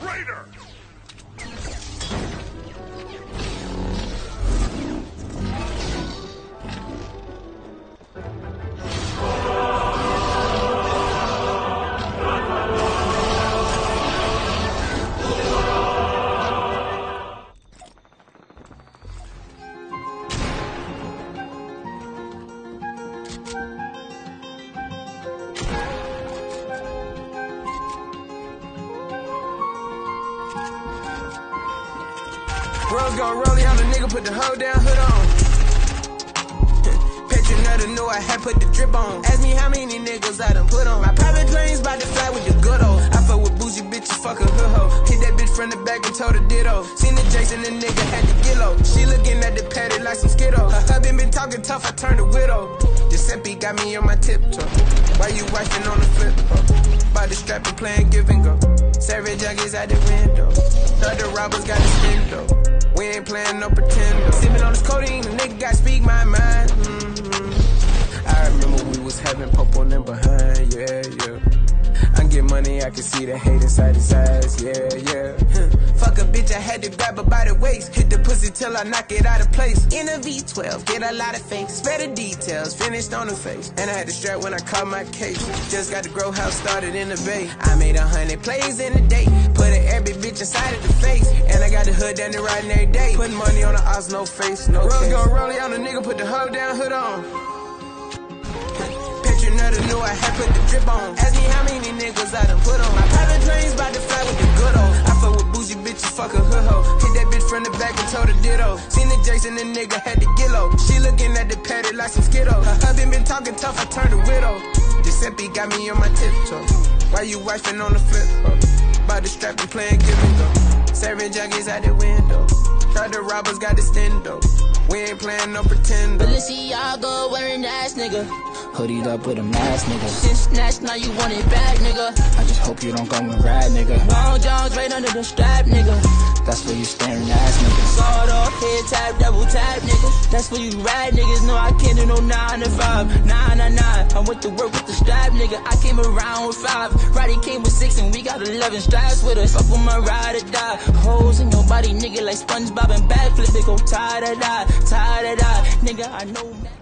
Raider! Rose gon' roll on the nigga, put the hoe down, hood on. Picture another knew I had put the drip on. Ask me how many niggas I done put on. My private plane's about to fly with the good old. I fuck with bougie bitches, fuck a hood hoe. Hit that bitch from the back and told her ditto. Seen the Jason, the nigga had to get low. She looking at the padded like some Skittles. Her husband been talking tough, I turned a widow. Giuseppe got me on my tiptoe. Why you wifing on the flip? By the strap and playing give and go. Savage junkies out the window. The robbers got the stendo. We ain't playing no pretend. Sipping on this codeine, the nigga got speak my mind. Mm-hmm. I remember we was having pop on them behind, yeah, yeah. Get money, I can see the hate inside his eyes, yeah, yeah. Fuck a bitch, I had to grab her by the waist. Hit the pussy till I knock it out of place. In a V12, get a lot of face. Spare the details, finished on the face. And I had to strap when I caught my case. Just got the grow house started in the bay. I made a hundred plays in a day. Put a every bitch inside of the face. And I got the hood down the riding every day. Putting money on the odds, no face, no Rose gon' roll on the nigga, put the hoe down, hood on. Picture another knew I had put the drip on. Ask me how many niggas I done put on. My private plane's about to fly with the good old. I fuck with bougie bitches, fuck a hood hoe. Hit that bitch from the back and told her ditto. Seen the Jason, the nigga had to get low. She looking at the patty like some Skittles. Her husband been talking tough, I turned a widow. Giuseppe got me on my tiptoe. Why you wifing on the flip? Oh? By the strap and playing give and go. Serving junkies out the window. Thought the robbers got the stendo. We ain't playing no pretend. Balenciaga wearing ass nigga. Hoodied up with a mask nigga. Since snatched, now you want it back nigga. I just hope you don't go and ride nigga. Long Johns right under the strap nigga. That's where you staring ass nigga. Sawed off, head tap, double tap nigga. That's where you ride niggas. No, I can't do no 9 to 5. 9 9 9. I went to work with the strap nigga. I came around with 5. Roddy came with 6 and we got 11 straps with us. Fuck with my ride or die. Holes in your body nigga like SpongeBob and backflip. They go tie to die, tie to die. Nigga, I know that.